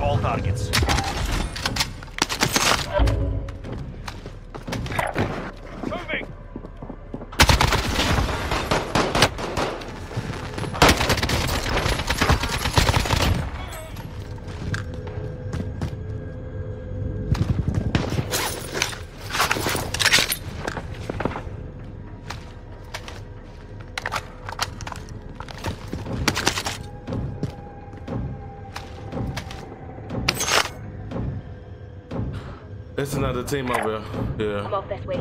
all targets. It's another team over here. Yeah. off way.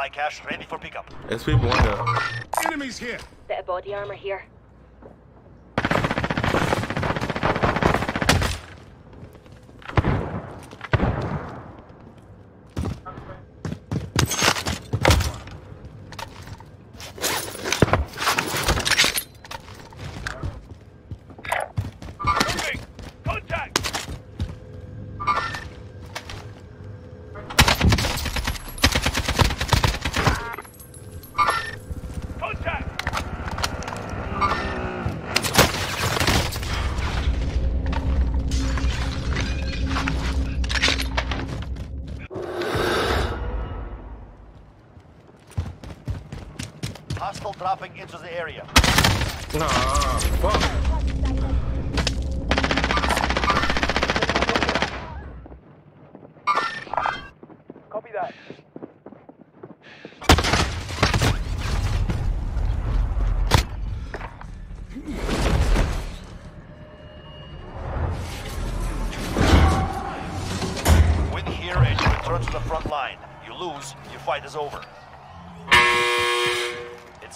Supply cache ready for pickup. There's people in there. Enemies here. Bit of body armor here. Dropping into the area. Nah, fuck. Copy that. Win here and you return to the front line. You lose, your fight is over.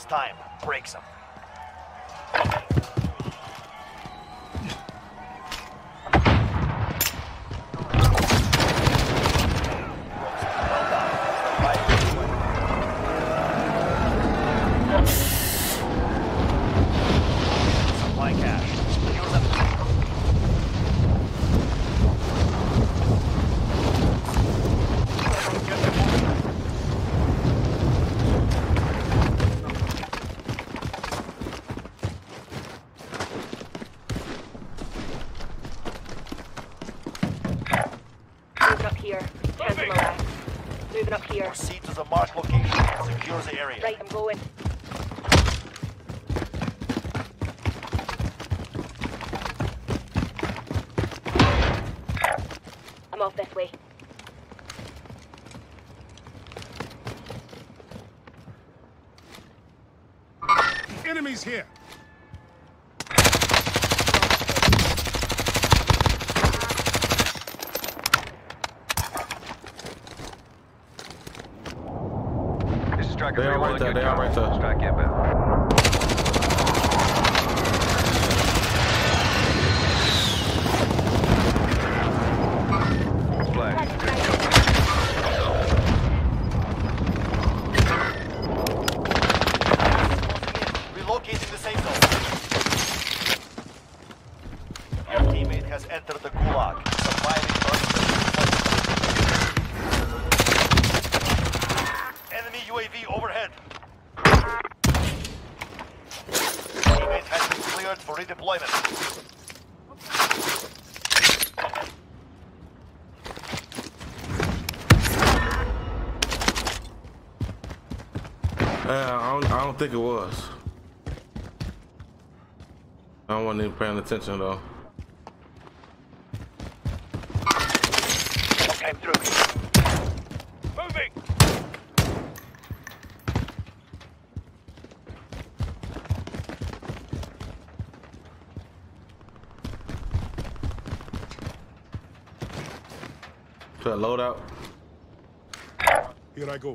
Time. breaks some. Moving up here. Proceed to the marked location and secure the area. Right, I'm going. I'm off this way. Enemies here. They are right there, they are right there. Strike inbound. Flag. Good kill. Relocating the safe zone. cleared for redeployment. Yeah, I don't, I don't think it was. I wasn't even paying attention though. Came through. Moving! To that loadout. Here I go.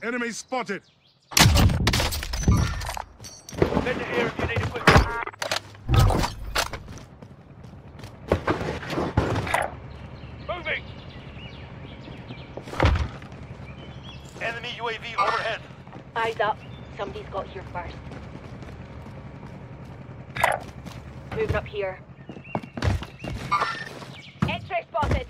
Enemy spotted. Send it here if you need equipment. Moving! Enemy UAV overhead. Eyes up. Somebody's got here first. Moving up here. X-ray spotted.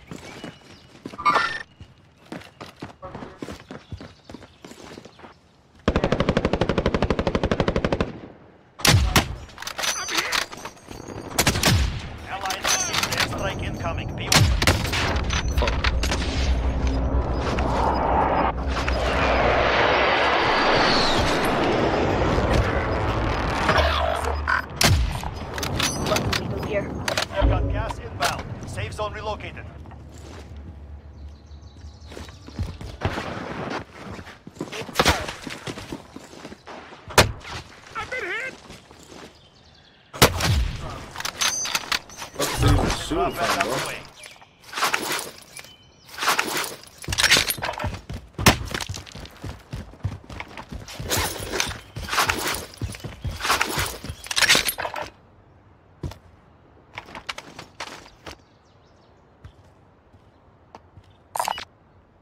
Allied airstrike incoming. Be People here. We've got gas inbound. Safe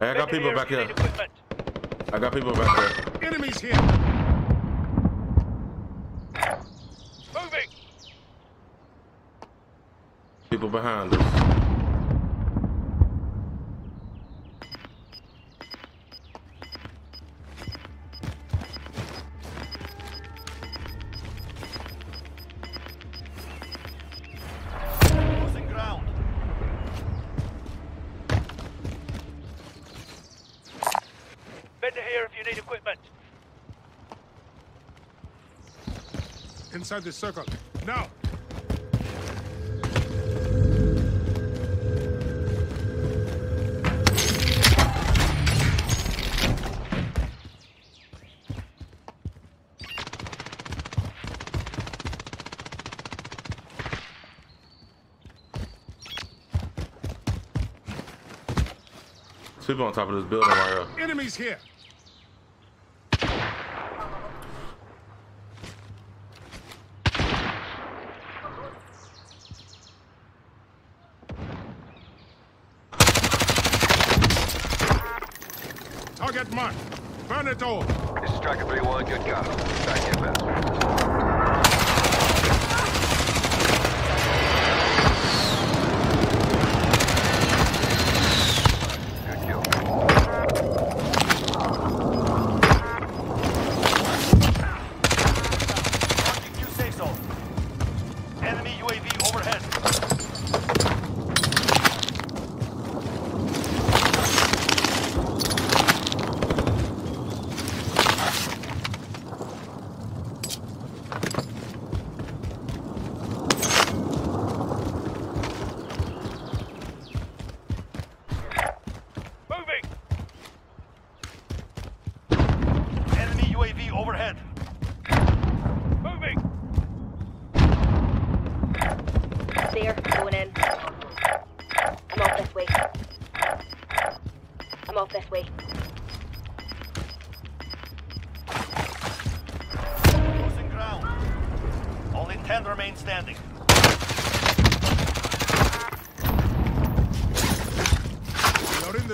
Hey, I got people back here. Equipment. I got people back here. Enemies here. Moving! People behind us. Inside the circle. Now. People on top of this building right here. Enemies here. Marked. Burn it all. This is Striker 3-1, good copy. Back inbound.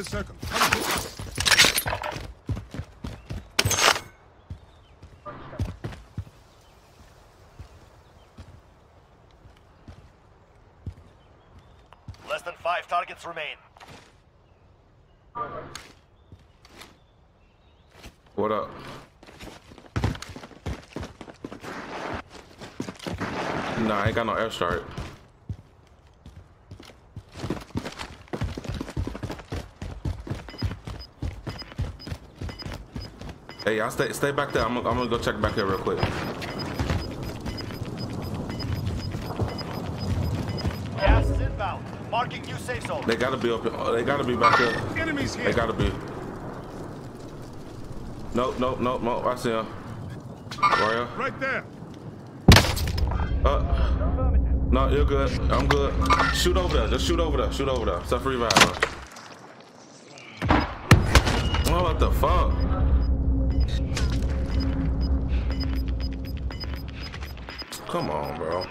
You're in the circle. Come to us. Less than five targets remain. What up? Nah, I ain't got no airstrike. Hey, y'all stay stay back there. I'm, gonna- I'm gonna go check back here real quick. Gas is inbound. Marking new safe zone. They gotta be up. Here. They gotta be back here. Enemies They gotta be. Nope, nope, nope, nope. I see him. Warrior. Right there. Uh, no, you're good. I'm good. Shoot over there. Just shoot over there. Shoot over there. Self revive. Oh, what the fuck? Come on, bro.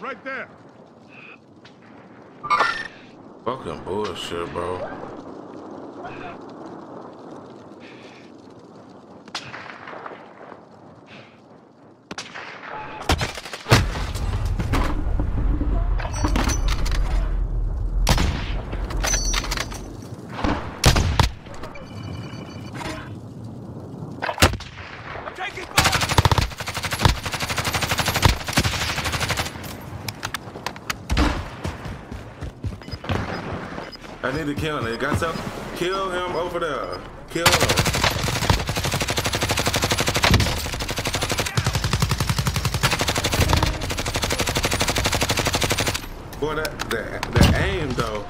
Right there. Fucking bullshit, bro. I need to kill him. They got some. Kill him over there. Kill him. Boy, that, that, that aim though.